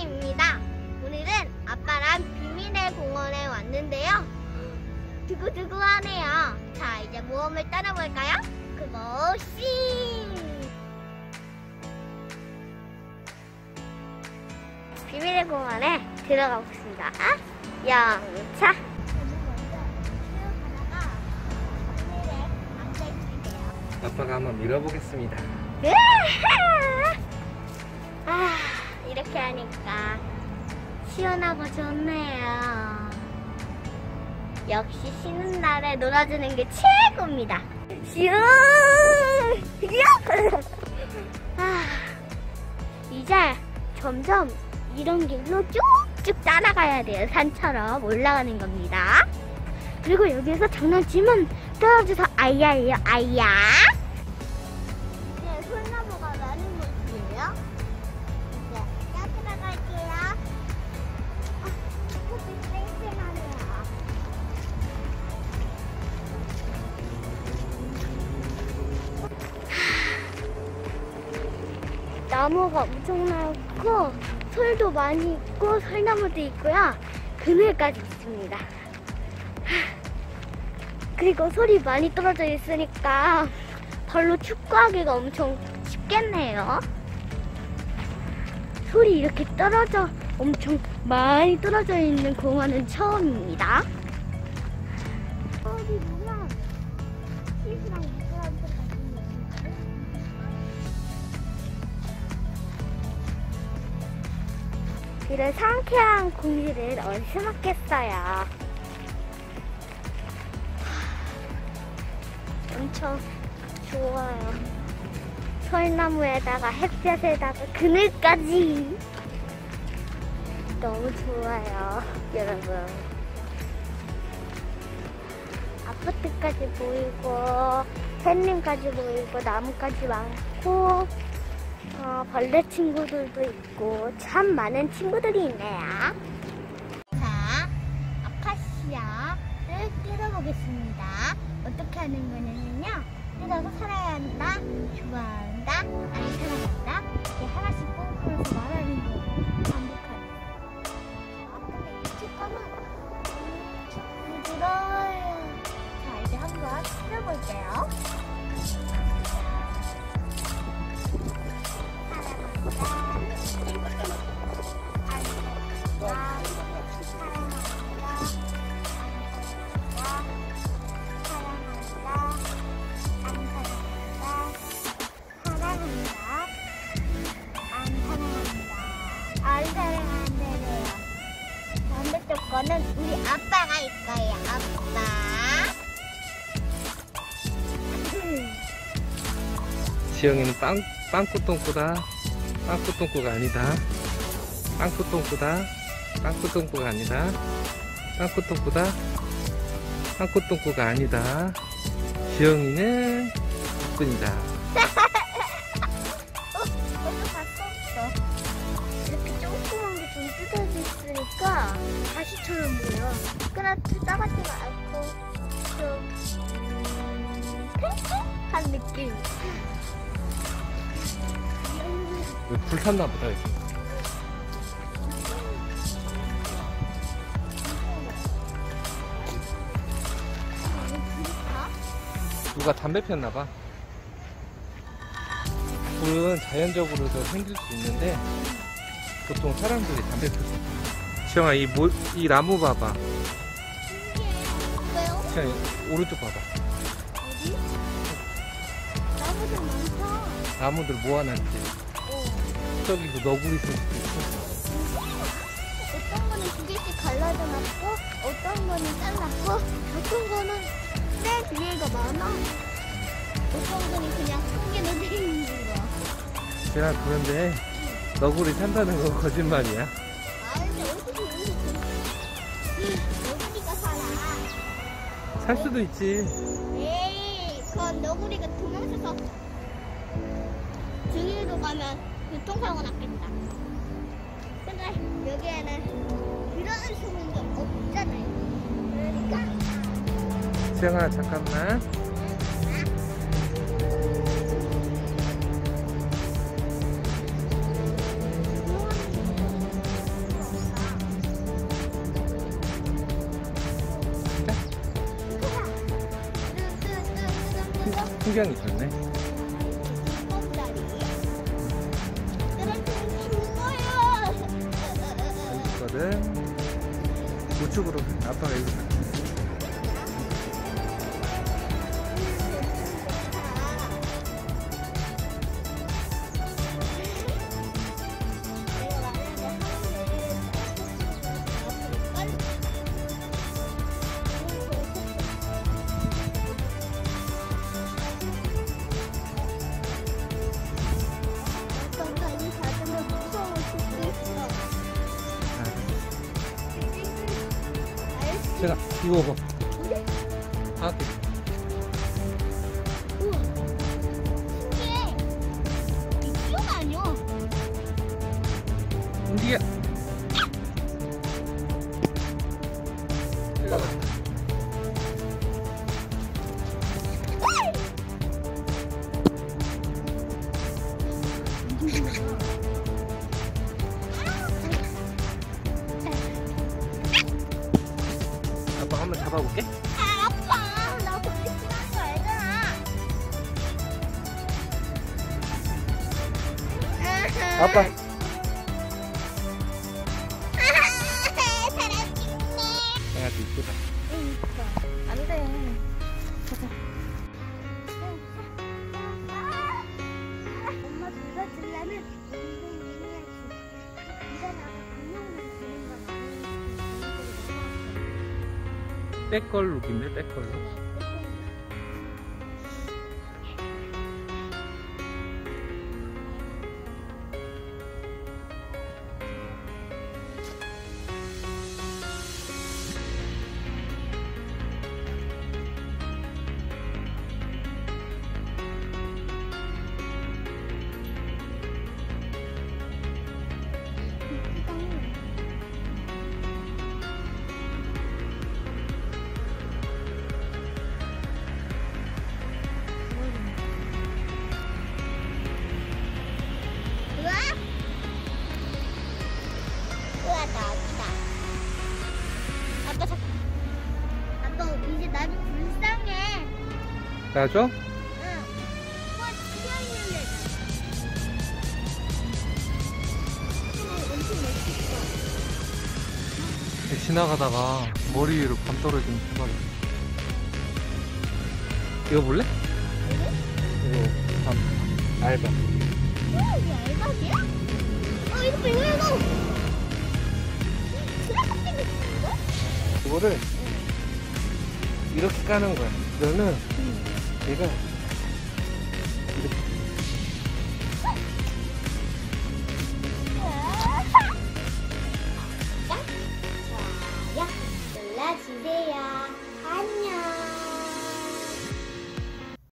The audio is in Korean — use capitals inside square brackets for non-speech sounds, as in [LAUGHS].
지연이입니다. 오늘은 아빠랑 비밀의 공원에 왔는데요. 두구두구하네요. 자, 이제 모험을 떠나볼까요? 그것이 비밀의 공원에 들어가 보겠습니다. 영차. 아빠가 한번 밀어보겠습니다. 아, 이렇게 하니까 시원하고 좋네요. 역시 쉬는 날에 놀아주는 게 최고입니다. 슈! 아, 이제 점점 이런 길로 쭉쭉 따라가야 돼요. 산처럼 올라가는 겁니다. 그리고 여기서 장난치면 떨어져서 아야예요, 아야. 이제 나무가 엄청 많고 솔도 많이 있고 솔나무도 있고요. 그늘까지 있습니다. 그리고 솔이 많이 떨어져 있으니까 발로 축구하기가 엄청 쉽겠네요. 솔이 이렇게 떨어져 엄청 많이 떨어져 있는 공원은 처음입니다. 이런 상쾌한 공기를 어디서 맡겠어요. 엄청 좋아요. 설나무에다가 햇볕에다가 그늘까지 너무 좋아요, 여러분. 아파트까지 보이고 햇님까지 보이고 나무까지 많고 어, 벌레 친구들도 있고 참 많은 친구들이 있네요. 자, 아카시아를 뜯어보겠습니다. 어떻게 하는 거냐면요. 뜯어서 살아야 한다, 좋아한다, 안 사랑한다. 이렇게 하나씩 뽑으면서 말하는 거예요. 반복하는. 아, 근데 이 책감은 부드러워요. 자, 이제 한번 뜯어볼게요. 거예요, 아빠. 지영이는 빵, 빵꾸똥꾸다. 빵꾸똥꾸가 아니다. 빵꾸똥꾸다. 빵꾸똥꾸가 아니다. 빵꾸똥꾸다. 빵꾸똥꾸가 아니다. 지영이는 이뿐이다. [LAUGHS] 있으니까 가시처럼 보여. 그러나 따가지가 않고 좀 음, 팽팽한 느낌. 불 탔나 보다. 여기. 누가 담배 폈나 봐. 불은 자연적으로도 생길 수 있는데 보통 사람들이 담배 폈어. 지영아 이, 모, 이 나무 봐봐. 왜요? 지영이 오른쪽 봐봐. 어디? 나무들 많다. 나무들 모아놨지. 어. 저기도 너구리 있을 수도 있고. 어떤 거는 두 개씩 갈라져 놨고, 어떤 거는 잘랐고, 어떤 거는 내 뒤에가 많아. 어떤 거는 그냥 한 개로 돼 있는 거야. 제가 그런데 너구리 산다는 건 거짓말이야. 살 수도 있지. 에이, 그건 너구리가 도망쳐서 등으로 가면 교통사고 났겠다. 근데 여기에는 그런 소문도 없잖아요. 그러니까 지영아 잠깐만. 풍경이 좋네. 있거든. 우측으로 아빠가 여기 제가 이거 봐. 아, 잡아볼게. 아, 아빠. 나 싫어하는 거 알잖아. 아빠. 사람. 강아지 이쁘다. 안 돼. 엄 Eccolo, Lukin, eccolo. 응. 엄청 멋있어. 지나가다가 머리 위로 밤 떨어지는 해봐라. 이거 볼래? 이거 밤 알바. 이게 알바지야? 어, 이거 봐, 이거, 이거! 트라커팅이 있어? 이거를 이렇게 까는 거야. 그러면 얘가 이렇게 자, 야, 놀라주세요.